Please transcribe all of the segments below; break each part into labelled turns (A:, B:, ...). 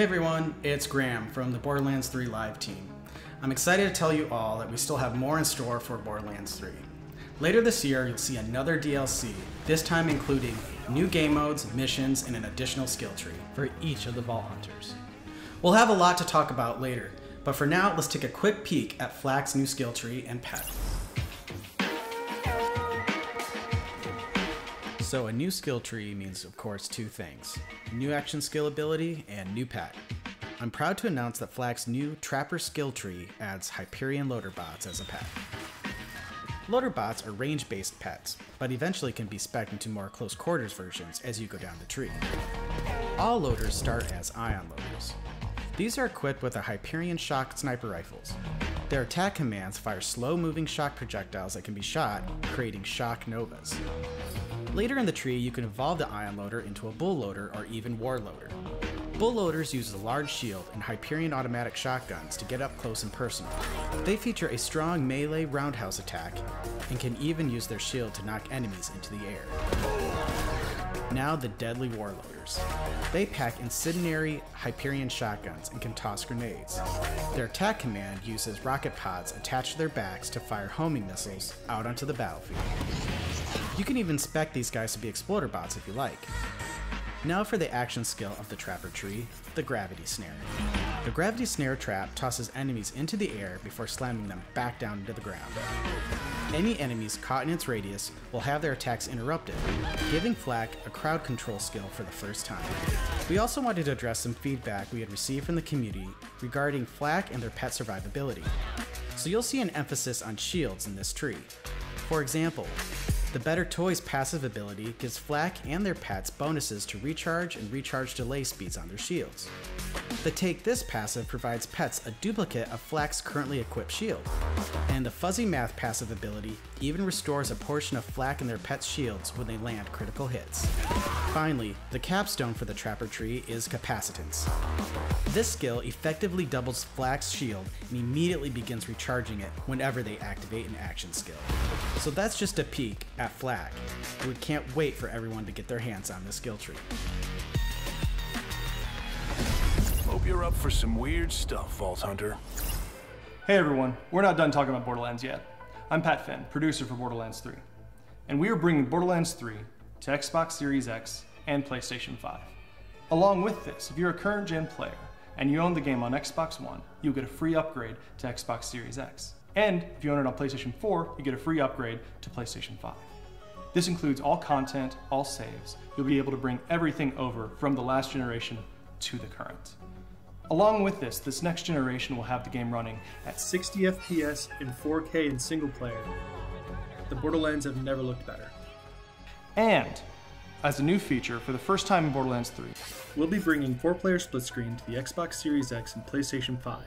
A: Hey everyone, it's Graham from the Borderlands 3 Live team. I'm excited to tell you all that we still have more in store for Borderlands 3. Later this year, you'll see another DLC, this time including new game modes, missions, and an additional skill tree
B: for each of the Vault Hunters.
A: We'll have a lot to talk about later, but for now, let's take a quick peek at FL4K's new skill tree and pet. So a new skill tree means, of course, two things. New action skill ability and new pet. I'm proud to announce that FL4K's new Trapper skill tree adds Hyperion loader bots as a pet. Loader bots are range-based pets, but eventually can be spec'd into more close quarters versions as you go down the tree. All loaders start as ion loaders. These are equipped with a Hyperion shock sniper rifles. Their attack commands fire slow-moving shock projectiles that can be shot, creating shock novas. Later in the tree, you can evolve the ion loader into a bull loader or even war loader. Bull loaders use a large shield and Hyperion automatic shotguns to get up close and personal. They feature a strong melee roundhouse attack and can even use their shield to knock enemies into the air. Now the deadly warloaders. They pack incendiary Hyperion shotguns and can toss grenades. Their attack command uses rocket pods attached to their backs to fire homing missiles out onto the battlefield. You can even spec these guys to be exploder bots if you like. Now for the action skill of the Trapper Tree, the Gravity Snare. The Gravity Snare trap tosses enemies into the air before slamming them back down into the ground. Any enemies caught in its radius will have their attacks interrupted, giving FL4K a crowd control skill for the first time. We also wanted to address some feedback we had received from the community regarding FL4K and their pet survivability. So you'll see an emphasis on shields in this tree. For example, the Better Toys passive ability gives FL4K and their pets bonuses to recharge and recharge delay speeds on their shields. The Take This passive provides pets a duplicate of FL4K's currently equipped shield. And the Fuzzy Math passive ability even restores a portion of FL4K and their pets' shields when they land critical hits. Finally, the capstone for the Trapper Tree is Capacitance. This skill effectively doubles FL4K's shield and immediately begins recharging it whenever they activate an action skill. So that's just a peek at FL4K. We can't wait for everyone to get their hands on this skill tree.
C: Hope you're up for some weird stuff, Vault Hunter.
D: Hey everyone, we're not done talking about Borderlands yet. I'm Pat Finn, producer for Borderlands 3. And we are bringing Borderlands 3 to Xbox Series X and PlayStation 5. Along with this, if you're a current gen player and you own the game on Xbox One, you'll get a free upgrade to Xbox Series X. And if you own it on PlayStation 4, you get a free upgrade to PlayStation 5. This includes all content, all saves. You'll be able to bring everything over from the last generation to the current. Along with this, this next generation will have the game running at 60 FPS in 4K in single player. The Borderlands have never looked better. And, as a new feature, for the first time in Borderlands 3, we'll be bringing 4-player split screen to the Xbox Series X and PlayStation 5.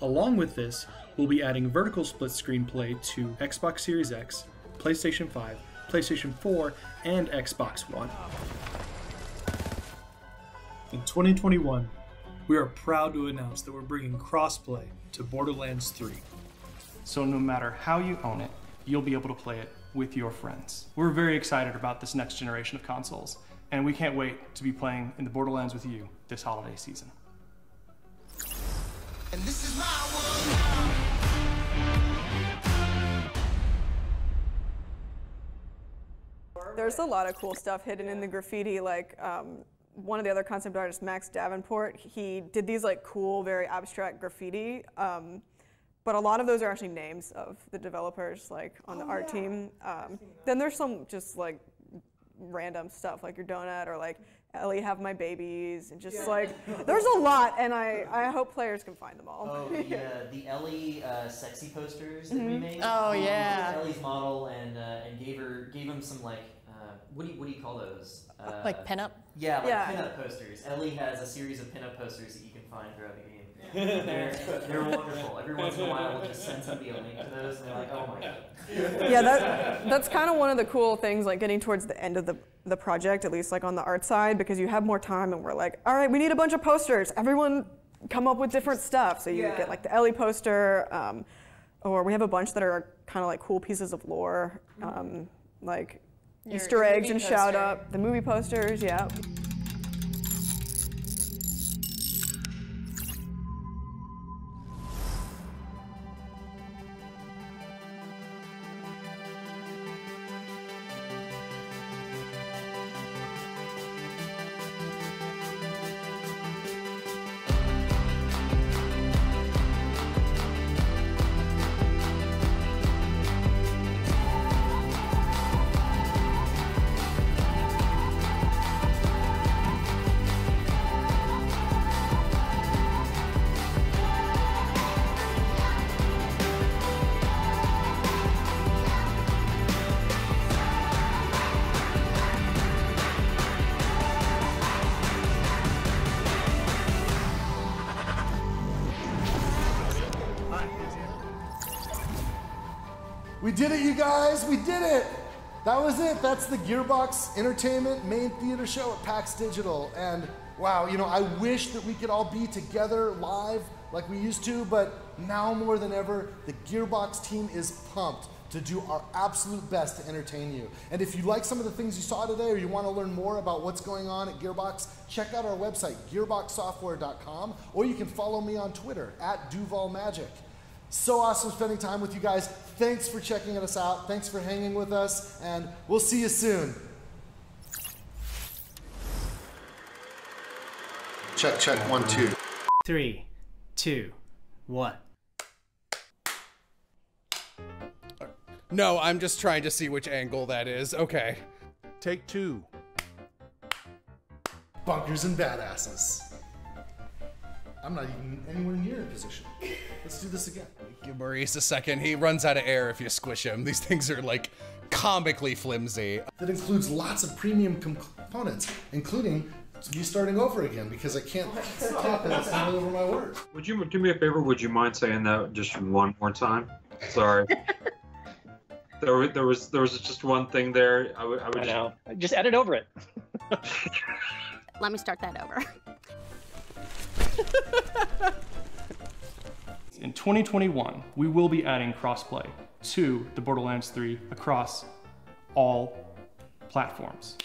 D: Along with this, we'll be adding vertical split screen play to Xbox Series X, PlayStation 5, PlayStation 4, and Xbox One. In 2021, we are proud to announce that we're bringing crossplay to Borderlands 3. So no matter how you own it, you'll be able to play it with your friends. We're very excited about this next generation of consoles, and we can't wait to be playing in the Borderlands with you this holiday season.
E: There's a lot of cool stuff hidden in the graffiti, like um, one of the other concept artists, Max Davenport, he did these like cool, very abstract graffiti. Um, but a lot of those are actually names of the developers, like on the oh, art yeah. team. Um, then there's some just like random stuff, like your donut or like Ellie have my babies, and just yeah. like there's a lot, and I I hope players can find them all.
F: Oh yeah, the Ellie uh, sexy posters that mm -hmm. we
E: mm-hmm.
F: made.
E: Oh yeah.
F: Ellie's model and uh, and gave her gave him some like uh, what do you what do you call those?
G: Uh, like pinup?
F: Yeah, like yeah. pinup posters. Ellie has a series of pinup posters that you can find throughout the game. they're, they're wonderful. Every once in a while, we'll just send somebody a link to those, and they're like, "Oh my god."
E: Yeah, that, that's kind of one of the cool things, like getting towards the end of the the project, at least like on the art side, because you have more time, and we're like, "All right, we need a bunch of posters. Everyone, come up with different stuff." So you yeah. get like the Ellie poster, um, or we have a bunch that are kind of like cool pieces of lore, um, like your, Easter eggs and shout out the movie posters, yeah.
G: We did it, you guys. We did it. That was it. That's the Gearbox Entertainment main theater show at PAX Digital. And wow, you know, I wish that we could all be together live like we used to, but now more than ever, the Gearbox team is pumped to do our absolute best to entertain you. And if you like some of the things you saw today or you want to learn more about what's going on at Gearbox, check out our website, gearboxsoftware.com, or you can follow me on Twitter at Duval Magic. So awesome spending time with you guys. Thanks for checking us out. Thanks for hanging with us, and we'll see you soon. Check, check, one, two.
B: Three, two, one.
H: No, I'm just trying to see which angle that is. Okay.
C: Take two.
G: Bunkers and badasses. I'm not even anywhere near in position. Let's do this again.
H: Give Maurice a second. He runs out of air if you squish him. These things are like comically flimsy.
G: That includes lots of premium components, including me starting over again because I can't talk and stumble over my words.
I: Would you do me a favor? Would you mind saying that just one more time? Sorry. there, there was there was just one thing there. I would I would
J: I
I: just.
J: Just edit over it.
K: Let me start that over.
D: In 2021, we will be adding crossplay to the Borderlands 3 across all platforms.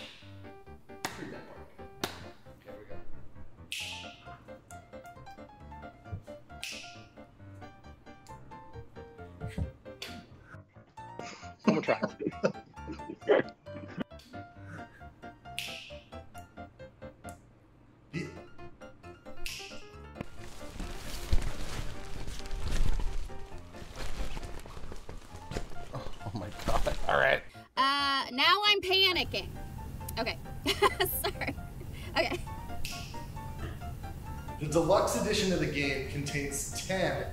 J: Try.
K: I'm panicking. Okay. Sorry. Okay.
G: The deluxe edition of the game contains 10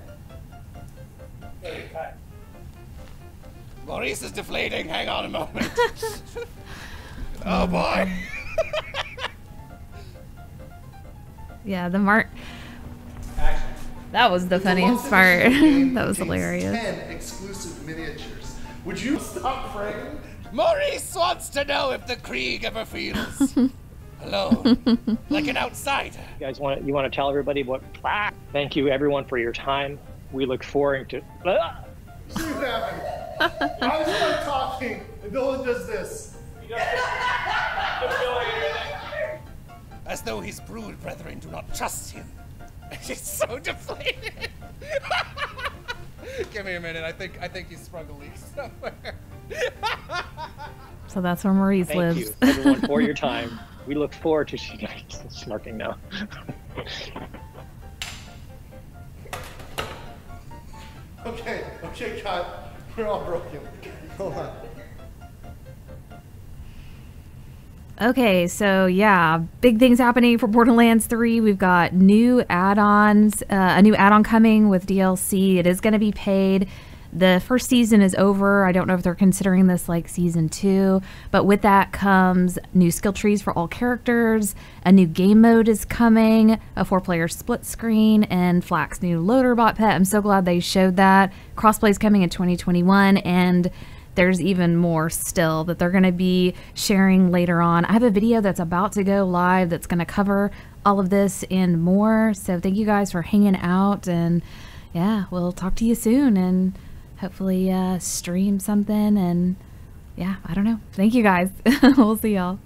H: Maurice is deflating. Hang on a moment. oh boy.
L: Yeah, the mark. That was the funniest part.
G: edition of the game
L: that was hilarious.
G: 10 exclusive miniatures. Would you stop praying?
H: Maurice wants to know if the Krieg ever feels alone, like an outsider.
J: You guys want you want to tell everybody what? Ah, thank you everyone for your time. We look forward to. Ah!
G: See what happened. I start talking, and Nolan does this.
H: As though his brood brethren do not trust him. He's so deflated. Give me a minute. I think I think he's sprung a leak somewhere.
L: So that's where Maurice
J: Thank
L: lives.
J: Thank you everyone for your time. We look forward to smirking now.
G: Okay, okay, cut. We're all broken. Hold on.
L: Okay, so yeah, big things happening for Borderlands 3. We've got new add-ons, uh, a new add-on coming with DLC. It is going to be paid. The first season is over. I don't know if they're considering this like season 2, but with that comes new skill trees for all characters. A new game mode is coming, a four-player split screen, and FL4K's new loader bot pet. I'm so glad they showed that. Crossplay is coming in 2021 and there's even more still that they're going to be sharing later on. I have a video that's about to go live that's going to cover all of this and more. So thank you guys for hanging out and yeah, we'll talk to you soon and hopefully uh, stream something and yeah, I don't know. Thank you guys. we'll see y'all.